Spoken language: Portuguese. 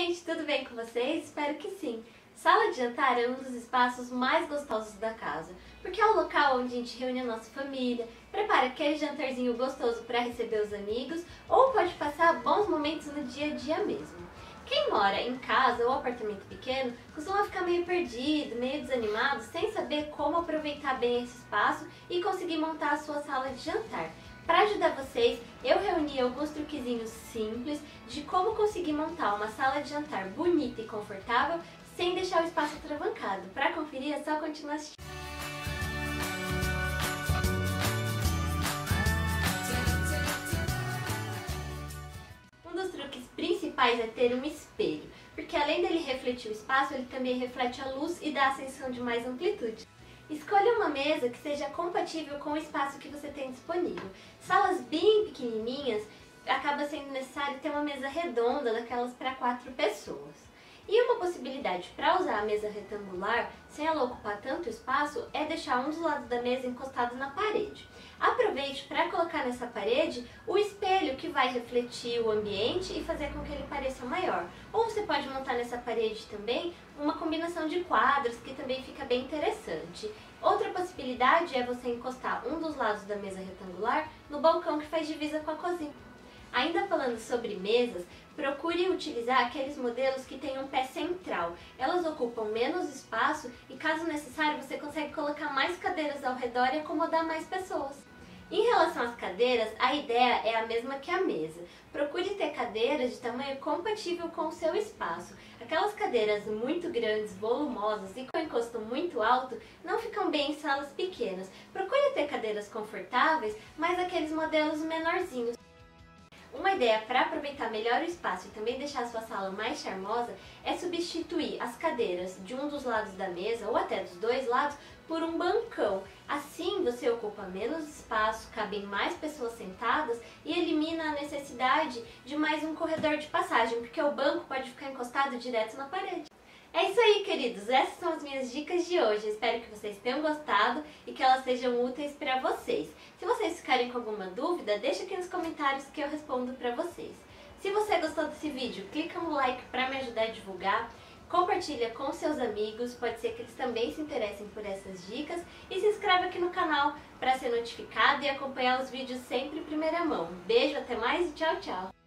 gente, tudo bem com vocês? Espero que sim. Sala de jantar é um dos espaços mais gostosos da casa, porque é o local onde a gente reúne a nossa família, prepara aquele jantarzinho gostoso para receber os amigos ou pode passar bons momentos no dia a dia mesmo. Quem mora em casa ou apartamento pequeno costuma ficar meio perdido, meio desanimado, sem saber como aproveitar bem esse espaço e conseguir montar a sua sala de jantar. Para ajudar vocês, eu alguns truquezinhos simples de como conseguir montar uma sala de jantar bonita e confortável sem deixar o espaço travancado. Para conferir é só continuar assistindo. Um dos truques principais é ter um espelho, porque além dele refletir o espaço, ele também reflete a luz e dá a sensação de mais amplitude. Escolha uma mesa que seja compatível com o espaço que você tem disponível. Salas bem pequenininhas, acaba sendo necessário ter uma mesa redonda, daquelas para quatro pessoas. E uma possibilidade para usar a mesa retangular, sem ela ocupar tanto espaço, é deixar um dos lados da mesa encostado na parede. Aproveite para colocar nessa parede o espelho que vai refletir o ambiente e fazer com que ele pareça maior. Ou você pode montar nessa parede também uma combinação de quadros que também fica bem interessante. Outra possibilidade é você encostar um dos lados da mesa retangular no balcão que faz divisa com a cozinha. Ainda falando sobre mesas, procure utilizar aqueles modelos que têm um pé central. Elas ocupam menos espaço e, caso necessário, você consegue colocar mais cadeiras ao redor e acomodar mais pessoas. Em relação às cadeiras, a ideia é a mesma que a mesa. Procure ter cadeiras de tamanho compatível com o seu espaço. Aquelas cadeiras muito grandes, volumosas e com encosto muito alto não ficam bem em salas pequenas. Procure ter cadeiras confortáveis, mas aqueles modelos menorzinhos. Uma ideia para aproveitar melhor o espaço e também deixar a sua sala mais charmosa é substituir as cadeiras de um dos lados da mesa, ou até dos dois lados, por um bancão. Assim você ocupa menos espaço, cabem mais pessoas sentadas e elimina a necessidade de mais um corredor de passagem, porque o banco pode ficar encostado direto na parede. É isso aí, queridos. Essas são as minhas dicas de hoje. espero que vocês tenham gostado e que elas sejam úteis para vocês. Se vocês ficarem com alguma dúvida, deixa aqui nos comentários que eu respondo para vocês. Se você gostou desse vídeo, clica no like para me ajudar a divulgar. Compartilha com seus amigos, pode ser que eles também se interessem por essas dicas. E se inscreve aqui no canal para ser notificado e acompanhar os vídeos sempre em primeira mão. Beijo, até mais e tchau, tchau!